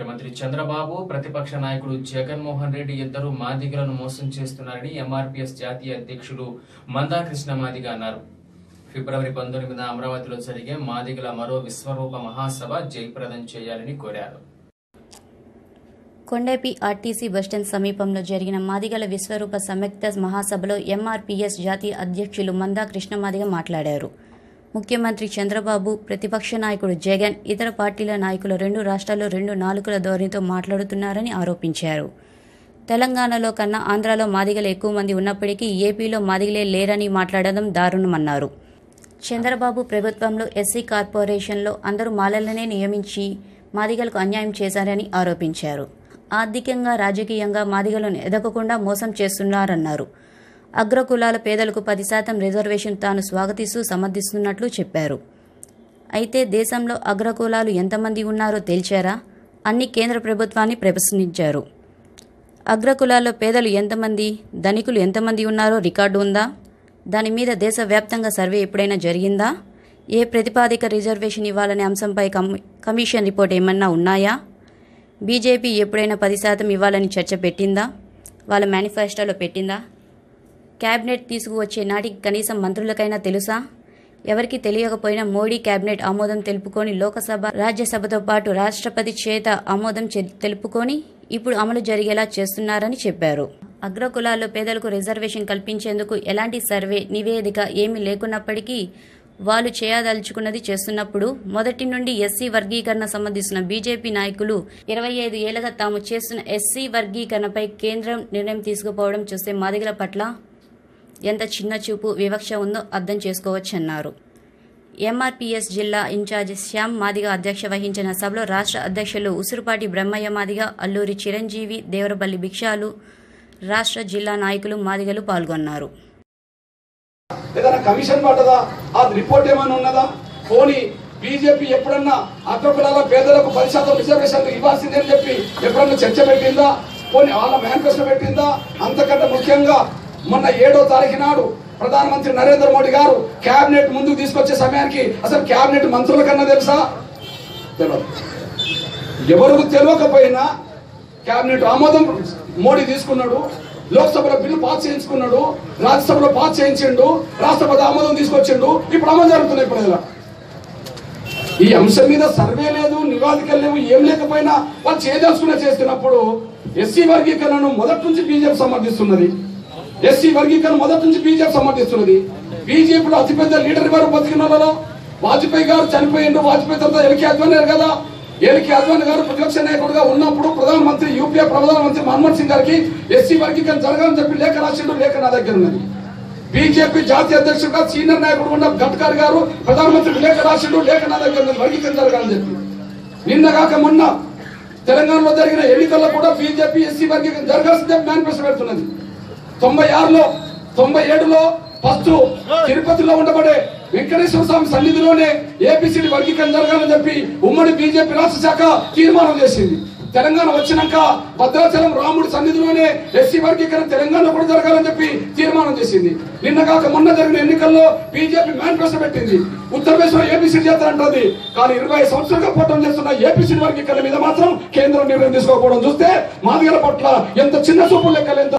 ముఖ్యమంత్రి చంద్రబాబు ప్రతిపక్ష నాయకుడు జగన్మోహన్ రెడ్డి ఇద్దరు మాదిగలను మోసం చేస్తున్నారని ఎంఆర్పీఎస్ జాతీయ మందా మందాకృష్ణ మాదిగ అన్నారు. ఫిబ్రవరి పంతొమ్మిదిన అమరావతిలో జరిగే మాదిగల మరో విశ్వరూప మహాసభ జయప్రదం చేయాలని కోరారు. కొండేపి ఆర్టీసీ బస్టాండ్ సమీపంలో జరిగిన మాదిగల విశ్వరూప సంయుక్త మహాసభలో ఎంఆర్పీఎస్ జాతీయ అధ్యక్షులు మందా కృష్ణమాదిగ మాట్లాడారు. ముఖ్యమంత్రి చంద్రబాబు ప్రతిపక్ష నాయకుడు జగన్ ఇతర పార్టీల నాయకులు రెండు రాష్ట్రాల్లో రెండు నాలుకల ధోరణితో మాట్లాడుతున్నారని ఆరోపించారు. తెలంగాణలో కన్నా ఆంధ్రాలో మాదిగలు ఎక్కువ మంది ఉన్నప్పటికీ ఏపీలో మాదిగలే లేరని మాట్లాడడం దారుణమన్నారు. చంద్రబాబు ప్రభుత్వంలో ఎస్సీ కార్పొరేషన్లో అందరూ మాలలనే నియమించి మాదిగలకు అన్యాయం చేశారని ఆరోపించారు. ఆర్థికంగా రాజకీయంగా మాదిగలను ఎదగకుండా మోసం చేస్తున్నారన్నారు. అగ్రకులాల పేదలకు పది శాతం రిజర్వేషన్ తాను స్వాగతిస్తూ సమర్థిస్తున్నట్లు చెప్పారు. అయితే దేశంలో అగ్రకులాలు ఎంతమంది ఉన్నారో తేల్చారా? అన్ని కేంద్ర ప్రభుత్వాన్ని ప్రశ్నించారు. అగ్రకులాల్లో పేదలు ఎంతమంది? ధనికులు ఎంతమంది ఉన్నారో రికార్డు ఉందా? దాని మీద దేశవ్యాప్తంగా సర్వే ఎప్పుడైనా జరిగిందా? ఏ ప్రతిపాదిక రిజర్వేషన్ ఇవ్వాలనే అంశంపై కమి- కమిషన్ రిపోర్ట్ ఏమన్నా ఉన్నాయా? బీజేపీ ఎప్పుడైనా పది శాతం ఇవ్వాలని చర్చ పెట్టిందా? వాళ్ళ మేనిఫెస్టోలో పెట్టిందా? క్యాబినెట్ తీసుకువచ్చే నాటికి కనీసం మంత్రులకైనా తెలుసా? ఎవరికి తెలియకపోయినా మోడీ క్యాబినెట్ ఆమోదం తెలుపుకొని లోకసభ రాజ్యసభతో పాటు రాష్ట్రపతి చేత ఆమోదం చె- తెలుపుకొని ఇప్పుడు అమలు జరిగేలా చేస్తున్నారని చెప్పారు. అగ్రకులాల్లో పేదలకు రిజర్వేషన్ కల్పించేందుకు ఎలాంటి సర్వే నివేదిక ఏమీ లేకున్నప్పటికీ వాళ్ళు చేయదలుచుకున్నది చేస్తున్నప్పుడు మొదటి నుండి ఎస్సీ వర్గీకరణ సంబంధించిన బీజేపీ నాయకులు ఇరవై ఐదు ఏళ్ళుగా తాము చేస్తున్న ఎస్సీ వర్గీకరణపై కేంద్రం నిర్ణయం తీసుకుపోవడం చూస్తే మాదిగల పట్ల ఎంత చిన్న చూపు వివక్ష ఉందో అర్థం చేసుకోవచ్చన్నారు. ఎంఆర్పీఎస్ జిల్లా ఇన్ఛార్జ్ శ్యామ్ మాదిగ అధ్యక్ష వహించిన సభలో రాష్ట్ర అధ్యక్షులు ఉసురుపాటి బ్రహ్మయ్య మాదిగ అల్లూరి చిరంజీవి దేవరపల్లి భిక్షాలు రాష్ట్ర జిల్లా నాయకులు మాదిగలు పాల్గొన్నారు. ఏదైనా కమిషన్ పడ్డదా? ఆ రిపోర్ట్ ఏమైనా ఉన్నదా? పోనీ బీజేపీ ఎప్పుడన్నా అగ్రకులాల పేదలకు పది శాతం రిజర్వేషన్ ఇవ్వాల్సిందని చెప్పి ఎప్పుడన్నా చర్చ పెట్టిందా? పోనీ వాళ్ళ మేనిఫెస్టో పెట్టిందా? అంతకంటే ముఖ్యంగా మొన్న ఏడో తారీఖు నాడు ప్రధానమంత్రి నరేంద్ర మోడీ గారు క్యాబినెట్ ముందుకు తీసుకొచ్చే సమయానికి అసలు క్యాబినెట్ మంత్రుల కన్నా తెలుసా? తెలియదు ఎవరికి తెలియకపోయినా క్యాబినెట్ ఆమోదం మోడీ తీసుకున్నాడు లోక్సభలో బిల్లు పాస్ చేయించుకున్నాడు రాజ్యసభలో పాస్ చేయించిండు రాష్ట్రపతి ఆమోదం తీసుకొచ్చిండు ఇప్పుడు అమలు జరుగుతున్నాయి ఇప్పుడు ఈ అంశం మీద సర్వే లేదు నివాదికలు లేవు ఏం లేకపోయినా వాళ్ళు చేయదలుచుకునే చేస్తున్నప్పుడు ఎస్సీ వర్గీకరణను మొదటి నుంచి బీజేపీ సమర్థిస్తున్నది. ఎస్సీ వర్గీకరణ మొదటి నుంచి బీజేపీ సమర్థిస్తున్నది బీజేపీలో అతిపెద్ద లీడర్ గారు బతికినారా వాజ్పేయి గారు చనిపోయిండు వాజ్పేయి తర్వాత ఎల్కే అద్వానీ కదా? ఎల్కే అద్వానీ గారు ప్రతిపక్ష నాయకుడుగా ఉన్నప్పుడు ప్రధానమంత్రి యూపీఏ ప్రధానమంత్రి మన్మోహన్ సింగ్ గారికి ఎస్సీ వర్గీకరణ జరగాలని చెప్పి లేఖ రాసిండు లేఖ నా దగ్గర ఉన్నది. బీజేపీ జాతీయ అధ్యక్షుడుగా సీనియర్ నాయకుడు ఉన్న గడ్కర్ గారు ప్రధానమంత్రి లేఖ రాసిండు లేఖ నా దగ్గర ఉన్నది. వర్గీకరణ జరగాలని చెప్పి. నిన్నగాక మొన్న తెలంగాణలో జరిగిన ఎన్నికల్లో కూడా బీజేపీ ఎస్సీ వర్గీకరణ జరగాల్సిందే మేనిఫెస్టో పెడుతున్నది. తొంభై ఆరులో తొంభై ఏడులో ఫస్ట్ తిరుపతిలో ఉండబడే వెంకటేశ్వర స్వామి సన్నిధిలోనే ఏపీసీడీ వర్గీకరణ జరగాలని చెప్పి ఉమ్మడి బీజేపీ రాష్ట్ర శాఖ తీర్మానం చేసింది. తెలంగాణ వచ్చినాక భద్రాచలం రాముడి సన్నిధిలోనే ఎస్సీ వర్గీకరణ తెలంగాణ కూడా జరగాలని చెప్పి తీర్మానం చేసింది. నిన్న కాక మొన్న జరిగిన ఎన్నికల్లో బీజేపీ మేనిఫెస్టో పెట్టింది. ఉత్తరప్రదేశ్ ఏపీసీ చేస్తారు అంటుంది కానీ ఇరవై సంవత్సరాలుగా పోటం చేస్తున్న ఏపీసీ వర్గీకరణ మీద మాత్రం కేంద్రం నిర్ణయం తీసుకోకపోవడం చూస్తే మాదిగల పట్ల ఎంత చిన్న చూపు లెక్కలు ఎంత